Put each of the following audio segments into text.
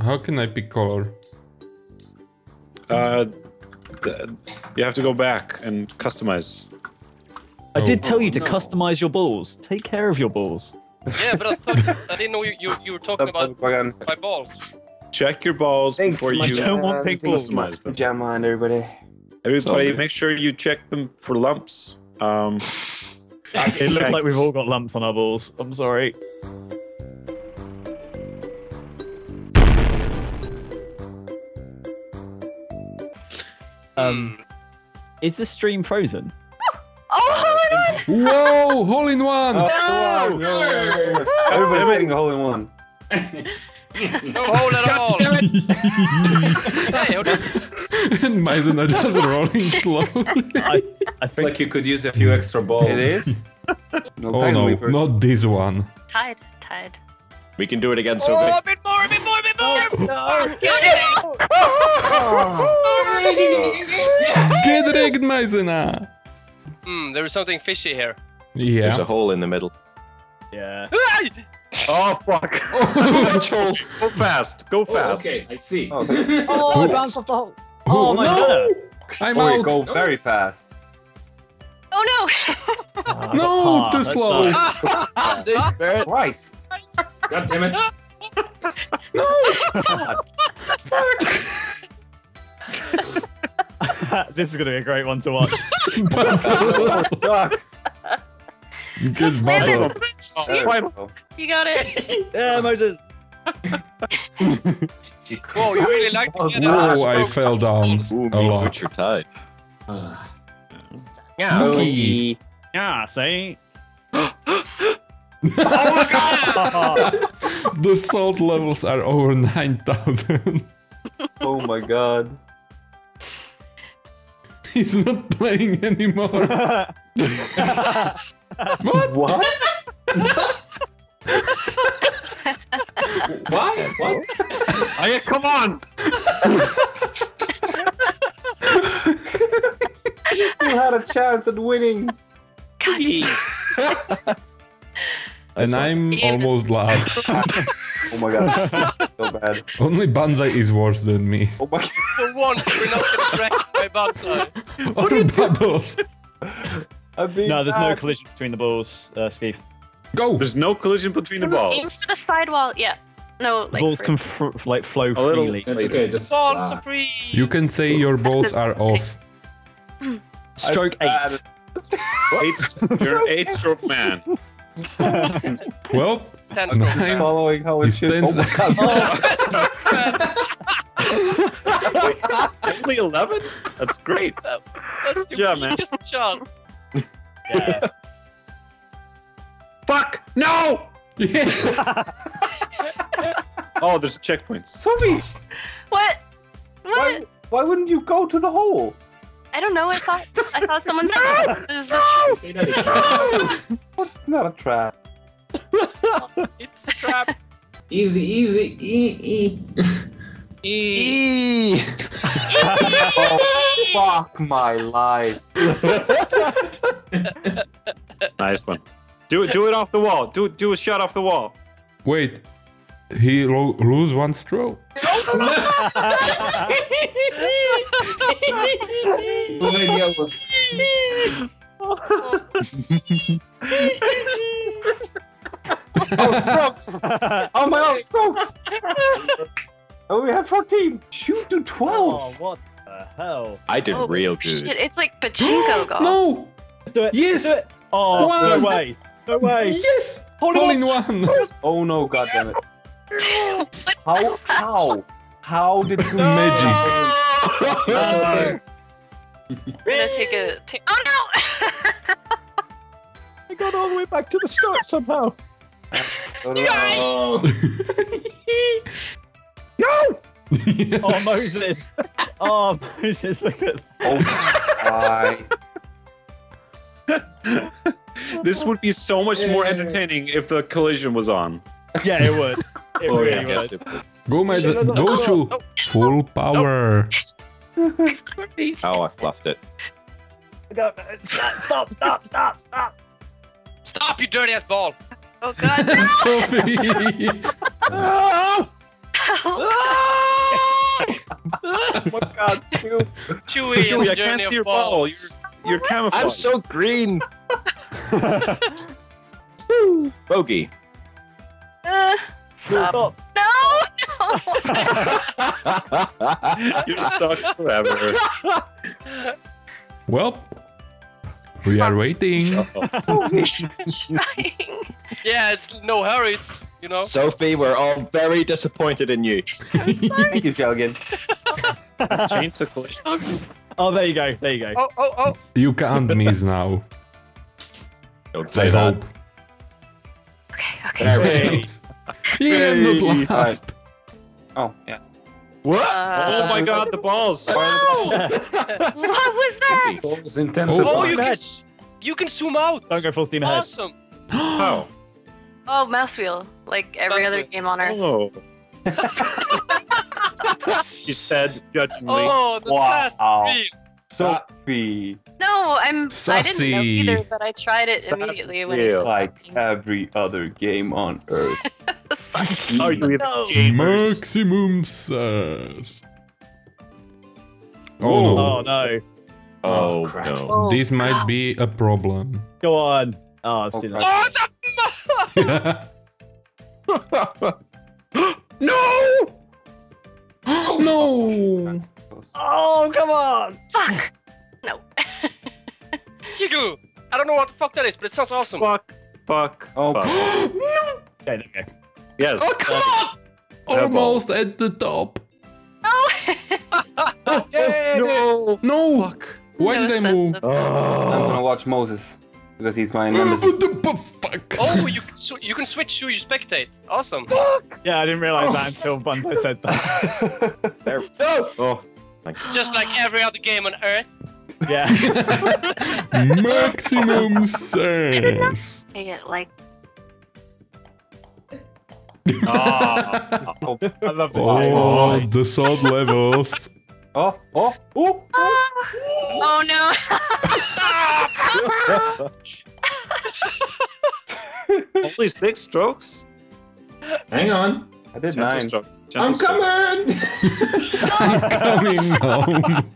How can I pick color? Uh, th- you have to go back and customize. I did Oh. tell you to no. customize your balls. Take care of your balls. Yeah, but I thought I didn't know you you, you were talking about my balls. Check your balls Thanks, before you don't want pink balls. customize them. Jam on everybody. Everybody, Okay. make sure you check them for lumps. Um, It looks like we've all got lumps on our balls. I'm sorry. Um, is the stream frozen? Oh, hold on! Whoa! Hole in one! Oh, Everybody's getting a hole in one. No hole at all. hey, hold on. and Maisen are just rolling slowly. I, I It's think like you could use a few extra balls. It is. No, oh no, leapers. not this one. Tied, tied. we can do it again, Oh, a bit more, a bit more, a bit more. Get rigged, Maisena! Hmm, there is something fishy here. Yeah. There's a hole in the middle. yeah. Oh fuck! Go fast! Go Oh, fast! okay, I see. Oh, Oh, I bounced off the hole. Oh, my no! god. I'm oh, you out! go very fast. Oh no! Ah, No, too slow. sucks. Christ. God damn it. this is gonna be a great one to watch. Oh, sucks. Good Slam bubble. it! Shoot, You got it. yeah, Moses. Whoa, you really like to get Whoa, a I fell down a lot. tied. Ah. Yeah. Okay. Yeah, see? The salt levels are over 9,000. Oh my god. He's not playing anymore. what? What? Why? What? Oh, come on! You still had a chance at winning. And I'm Yeah, almost last. Oh my god. so bad. Only Banzaii is worse than me. Oh my god. For once, we're not gonna wreck my bonsai. Or bubbles. No, there's no collision between the balls, uh, Steve. Go! There's no collision between the balls. for the sidewall. Yeah. No, The balls for- can fr- like flow little- freely. That's okay, just. Balls ah. are free. You can say your balls are off. Stroke eight. Eight, you're an eight stroke man. Well, Ten No. strokes. Nine. Following how He it should. Oh my god. Only 11? That's great. That's the job, man. weakest shot. Yeah. Fuck! No! yes! Oh, there's checkpoints. Sophie, oh. What? What? why, why wouldn't you go to the hole? I don't know. I thought. I thought someone said this is a Say that. What's not a trap? It's a trap. Easy, easy, e, e. E. oh, fuck my life. Nice one. Do it. Do it off the wall. Do do a shot off the wall. Wait, he lo- lose one stroke. Slovenia was oh, strokes! Oh my god, strokes! Oh, we have 14. Shoot to 12. Oh, what the hell? I did Oh, real Shit, it's like pachinko golf. No! Let's do it. Yes! Let's do it. Oh, One. no way. No way. Yes! Hole in one! Oh no, god damn it. How? How? How did you Magic. I'm gonna take a. Take, oh no! I got all the way back to the start somehow. oh, no. no! Oh, Moses. Oh, Moses, look at That. Oh my Christ. This would be so much more entertaining if the collision was on. Yeah, it would. It Oh, really yeah. would. Go, Mason. Go, Chu. Full power. Oh, I fluffed it. No, no, Stop, stop, stop, stop, stop. Stop, you dirty ass ball. Oh god, no! Sophie! Help. oh my god, Chew. Chewy, Chewy, and I Journey can't of see your ball. Balls. You're, you're camouflaged. I'm so green. Bogey. Uh, stop. Stop. No, no. You're stuck forever. Well, we are waiting. Yeah, it's no hurries, you know. Sophie, we're all very disappointed in you. I'm sorry. Thank you, Shelgan. Change the collision. Oh, there you go. There you go. Oh, oh, oh. You can't miss now. Don't I say that. hope. Okay, okay. There we go. Yes. Yeah, not last. Oh, yeah. What? Uh, Oh my god, the balls! What was that? Balls intensive. Oh, you can, you can zoom out. Don't go full steam ahead. Awesome. How? Oh, mouse wheel, like every Mouse other wheel. game on Earth. Oh. She said judgingly. Oh, the Wow. sass real. No, I'm. I didn't know either, but I tried it Sass immediately is when he real. said Like something. every other game on Earth. Suck. How are you even gamers? Maximum sass. Oh. Oh, Oh no. Oh, oh, no. Oh, crap. no. Oh, This might crap. be a problem. Go on. Oh, it's Oh, too crap. late. no! no! Oh, come on. Fuck. No. Yigu. I don't know what the fuck that is, but it sounds awesome. Fuck. Fuck. Oh. Fuck. No! Okay, there you go. Yes. Oh, come on! Almost at the top. Oh. No. No! Fuck. Why No did I move? of- I'm gonna Oh. watch Moses because he's my Oh, nemesis. but the- but fuck! Oh, you can sw- you can switch to your spectate. Awesome. Yeah, I didn't realize that oh. until Bunzo said that. There we go. Oh. Just like every other game on Earth. Yeah. Maximum sass. I get like. Ah. I love this. Oh, game. the sword levels. oh, oh, oh. Oh no. Only six strokes? Hang on. I did Gentle nine. stroke. Gentle I'm stroke. coming. Coming home.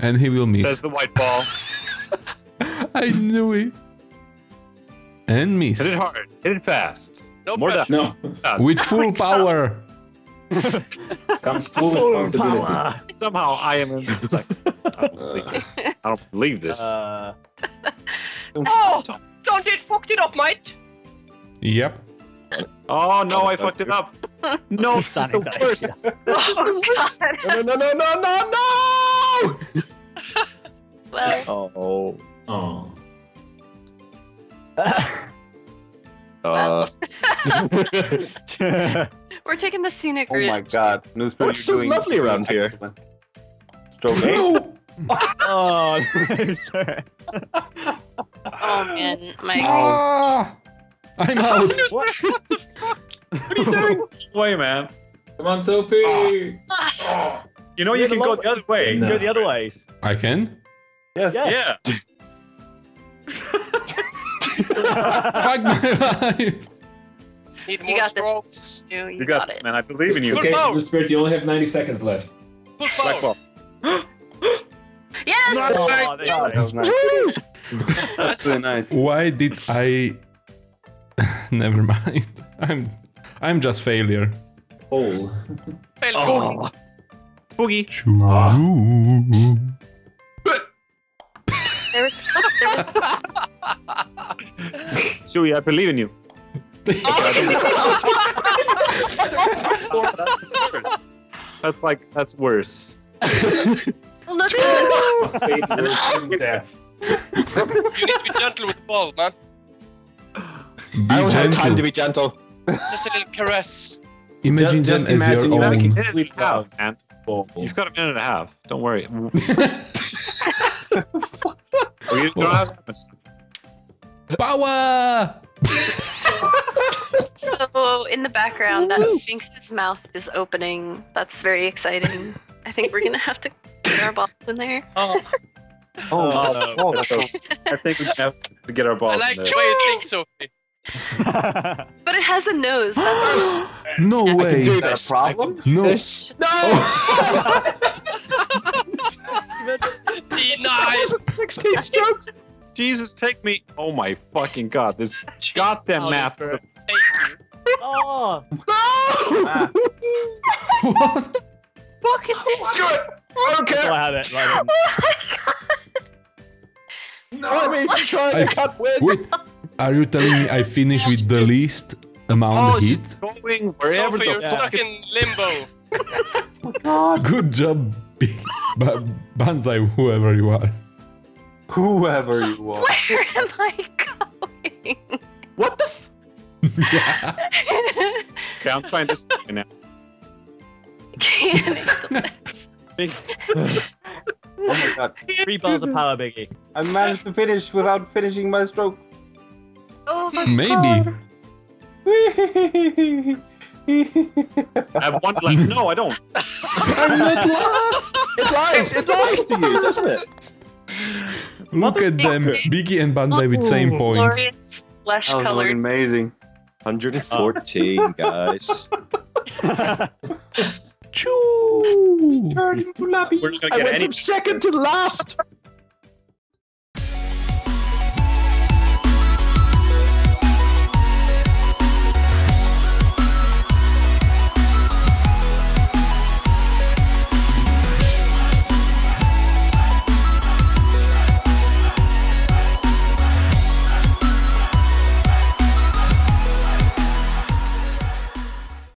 And he will miss. Says the white ball. I knew it. And miss. Hit it hard. Hit it fast. No More pressure. No. With full power. Comes full responsibility. power. Somehow I am in the second. I don't believe, I don't believe this. Uh, Oh, don't it fucked it up, mate. Yep. oh no, I fucked it up. No, this is the Sonic worst. Oh god. No, no, no, no, no, no! We're taking the scenic route. Oh my god. Newspaper, What's so lovely around here? Excellent. Stroke. Oh, no, sorry. Oh man, my. Ah! I'm out. What? What are you doing? Way, man. Come on, Sophie. You know you can go the other way. No. Go the other way. I can? Yes. Yeah. Yeah. Fuck my life. Need more You got strokes. this. You, you You got got this, it. man. I believe in you. Okay. Blue Spirit, you only have 90 seconds left. Full Black ball. Yes. Oh, there you That go. was nice. That's really nice. Why did I... Never mind. I'm... I'm just failure. Hole. Fail Oh. Boogie. There was. There was. Sui, I believe in you. That's like that's worse. Look. Fate worse than death. You need to be gentle with the ball, man. Be I don't have time to be gentle. Just a little caress. Imagine Just- just as imagine your you own. making- Minute Sweet a half, love. man. Ball. You've got a minute and a half. Don't worry. You don't have that much time. Power! So in the background, that Sphinx's mouth is opening. That's very exciting. I think we're gonna have to put our balls in there. Oh, Oh, Oh, no. oh that's so I think we have to get our I balls like in the there. way you think, Sophie. But it has a nose. That's No I can way. do Is that a this. problem? No. This. No! Oh. Denied. 16 strokes! Jesus, take me. Oh my fucking god! This goddamn oh, Holy map. Spirit. Thank you. Oh, No! Ah, What? fuck is this? Screw it! I don't oh, care! I have it. Right then. I mean, try I- I can't win. Wait, are you telling me I finished with the least amount Oh, of she's hit? going wherever Sophie, the you're fuck. stuck in limbo. God. Good job, Ba- Banzaii, whoever you are. Whoever you are. where am I going? What the f- Okay, I'm trying to stay now. Can't handle this. Big Oh my god. three balls of power, Biggi. I managed to finish without finishing my strokes. Oh my Maybe. god. I have one left. No, I don't. I'm not lost! It lies! It lies to you, doesn't it? Look at them, Biggi and Banzaii with same oh, points. Glorious flesh That was fucking colored. amazing. 114, guys. Choo! Turning to Lappy. We're just gonna I get went any. from second to last!